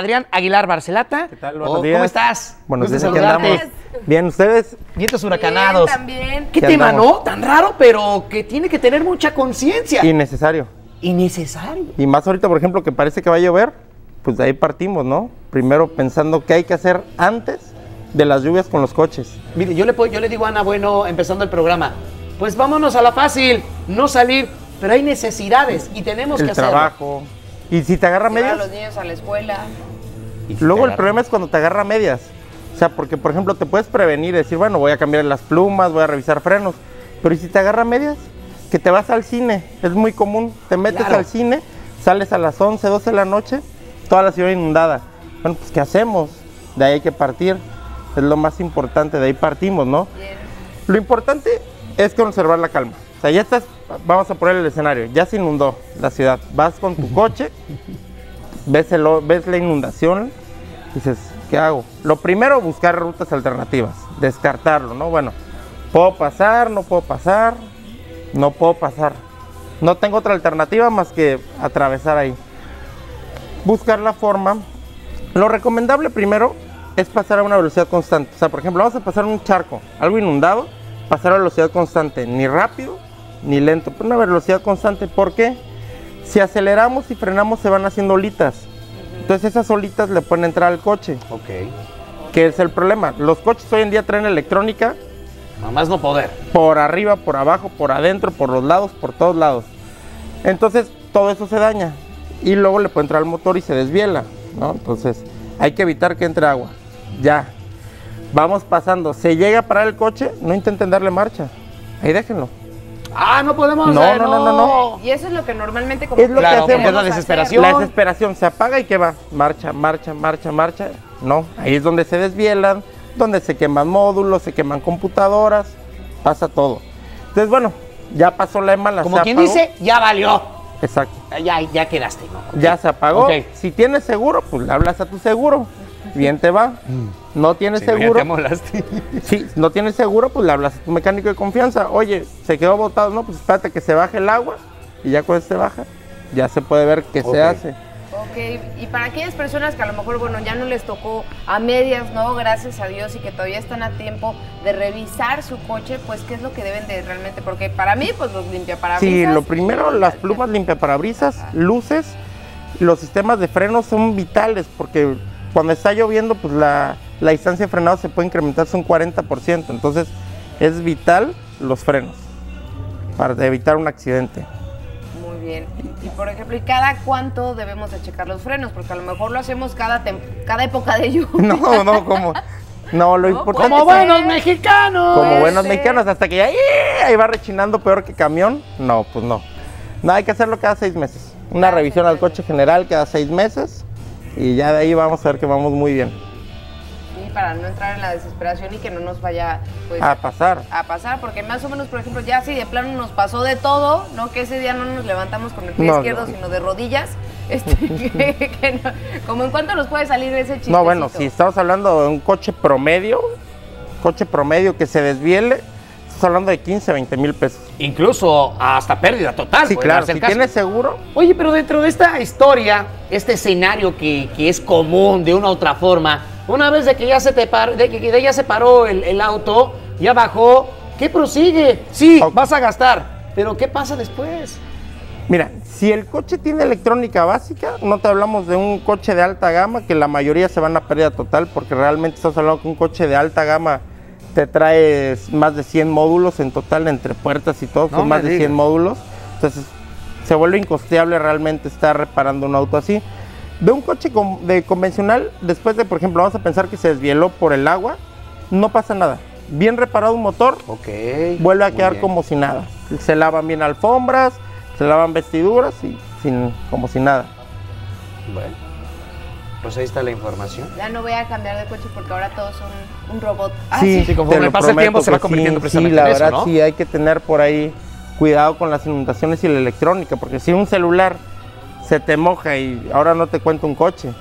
Adrián Aguilar Barcelata. ¿Qué tal? Oh, Buenos ¿Cómo días. estás? Buenos días, andamos. Bien, ¿ustedes? Vientos huracanados. Bien, también. ¿Qué ¿Qué tema, andamos? no? Tan raro, pero que tiene que tener mucha conciencia. Innecesario. Innecesario. Y más ahorita, por ejemplo, que parece que va a llover, pues de ahí partimos, ¿no? Primero pensando qué hay que hacer antes de las lluvias con los coches. Mire, yo le, puedo- yo le digo a Ana Bueno, empezando el programa, pues vámonos a la fácil, no salir, pero hay necesidades y tenemos que El hacerlo. Y si te agarra Llevar a medias, los niños a la escuela. Y si luego el problema es cuando te agarra medias. O sea, porque por ejemplo te puedes prevenir y decir, bueno, voy a cambiar las plumas, voy a revisar frenos. Pero ¿y si te agarra medias? Que te vas al cine, es muy común. Te metes Claro. al cine, sales a las 11, 12 de la noche, toda la ciudad inundada. Bueno, pues ¿qué hacemos? De ahí hay que partir. Es lo más importante, de ahí partimos, ¿no? Bien. Lo importante es conservar la calma. O sea, ya estás, vamos a poner el escenario, ya se inundó la ciudad. Vas con tu coche, ves, el, ves la inundación, dices, ¿qué hago? Lo primero, buscar rutas alternativas, descartarlo, ¿no? Bueno, puedo pasar, no puedo pasar, no puedo pasar. No tengo otra alternativa más que atravesar ahí. Buscar la forma. Lo recomendable primero es pasar a una velocidad constante. O sea, por ejemplo, vamos a pasar un charco, algo inundado, pasar a velocidad constante, ni rápido ni lento, pero una velocidad constante. ¿Por qué? Si aceleramos y frenamos se van haciendo olitas. Entonces esas olitas le pueden entrar al coche. Ok. ¿Qué es el problema? Los coches hoy en día traen electrónica Nomás no poder. por arriba, por abajo, por adentro, por los lados, por todos lados. Entonces todo eso se daña y luego le puede entrar al motor y se desviela, ¿no? Entonces hay que evitar que entre agua. Ya. Vamos pasando. Se llega a parar el coche, no intenten darle marcha. Ahí déjenlo. Ah, no podemos. No, eh, no, no, no, no. Y eso es lo que normalmente como Es lo que hacemos. es la desesperación. La desesperación se apaga y ¿qué va? Marcha, marcha, marcha, marcha. No, ahí es donde se desvielan, donde se queman módulos, se queman computadoras, pasa todo. Entonces, bueno, ya pasó la EMA, la Como se quien apagó. dice, ya valió. Exacto. Ya, ya quedaste, ¿no? Ya se apagó. Si tienes seguro, pues le hablas a tu seguro. Bien te va. No tienes Si no, ya seguro. te. Sí, no tienes seguro, pues le hablas a tu mecánico de confianza. Oye, se quedó botado, no, pues espérate que se baje el agua. Y ya cuando se baja, ya se puede ver qué se hace. Ok, y para aquellas personas que a lo mejor, bueno, ya no les tocó a medias, ¿no? Gracias a Dios y que todavía están a tiempo de revisar su coche, pues, ¿qué es lo que deben de realmente? Porque para mí, pues, los limpia para Sí, lo primero, las plumas limpiaparabrisas, luces, los sistemas de frenos son vitales porque cuando está lloviendo, pues la, la distancia de frenado se puede incrementar un 40%. Entonces, es vital los frenos para evitar un accidente. Muy bien. Y, por ejemplo, ¿y cada cuánto debemos de checar los frenos? Porque a lo mejor lo hacemos cada, tem- cada época de lluvia. No, no, como. No, lo No, importante. Como buenos ser. mexicanos. como buenos ser. mexicanos, hasta que ya ¡ih! ahí va rechinando peor que camión. No, pues no. No, hay que hacerlo cada seis meses. Una Cada revisión seis al coche general cada seis meses. Y ya de ahí vamos a ver que vamos muy bien. Sí, para no entrar en la desesperación y que no nos vaya, pues, A pasar. a pasar, porque más o menos, por ejemplo, ya si de plano nos pasó de todo, ¿no? Que ese día no nos levantamos con el pie No, izquierdo, no. sino de rodillas. Este, que- que no- como en cuánto nos puede salir ese chiste. No, bueno, si estamos hablando de un coche promedio, coche promedio que se desviele, estamos hablando de 15, 20 mil pesos. Incluso hasta pérdida total. Sí, claro, si caso. tienes seguro, Oye, pero dentro de esta historia, este escenario que, que es común de una u otra forma, una vez de que ya se te paró, de que de ya se paró el, el auto, ya bajó, ¿qué prosigue? Sí, vas a gastar, pero ¿qué pasa después? Mira, si el coche tiene electrónica básica, no te hablamos de un coche de alta gama, que la mayoría se van a pérdida total, porque realmente estás hablando que un coche de alta gama te trae más de 100 módulos en total, entre puertas y todo, No son más de 100 digas. módulos. Entonces, se vuelve incosteable realmente estar reparando un auto así. De un coche de convencional, después de, por ejemplo, vamos a pensar que se desvieló por el agua, no pasa nada. Bien reparado un motor, vuelve a quedar bien. como si nada. Se lavan bien alfombras, se lavan vestiduras y sin, como si nada. Bueno, pues ahí está la información. Ya no voy a cambiar de coche porque ahora todos son un robot. sí, conforme te lo pasa el tiempo se va que convirtiendo sí, precisamente Sí, la en eso, verdad ¿no? sí hay que tener por ahí cuidado con las inundaciones y la electrónica, porque si un celular se te moja y ahora no te cuenta un coche.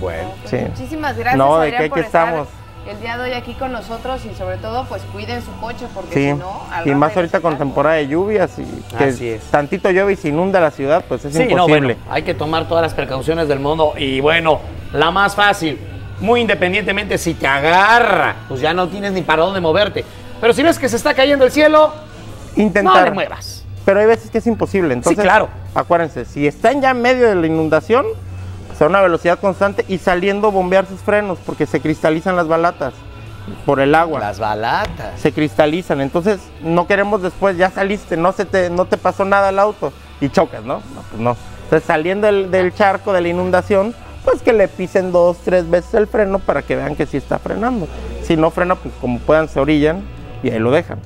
Bueno. Pues Sí. Muchísimas gracias, no, de qué estar estamos. El día de hoy aquí con nosotros y sobre todo pues cuiden su coche porque Sí, si no... y más ahorita con temporada de lluvias y que Así es. tantito llueve y se inunda la ciudad, pues es Sí, no, imposible. bueno, hay que tomar todas las precauciones del mundo. Y bueno, la más fácil, muy independientemente si te agarra, pues ya no tienes ni para dónde moverte. Pero si ves que se está cayendo el cielo, Intentar. no le muevas. Pero hay veces que es imposible. Entonces, claro. acuérdense, si están ya en medio de la inundación, pues a una velocidad constante y saliendo bombear sus frenos porque se cristalizan las balatas por el agua. Las balatas. Se cristalizan. Entonces, no queremos después, ya saliste, no se te, no te pasó nada al auto y chocas, ¿no? No, pues no. Entonces, saliendo del, del charco de la inundación, pues que le pisen dos, tres veces el freno para que vean que sí está frenando. Si no frena, pues como puedan se orillan y ahí lo dejan.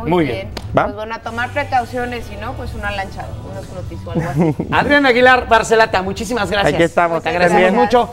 Muy, Muy bien. bien. ¿Va? Pues bueno, a tomar precauciones, si no, pues una lancha, unos flotis o algo así. Adrián Aguilar Barcelata, muchísimas gracias. Aquí estamos. Te agradecemos mucho.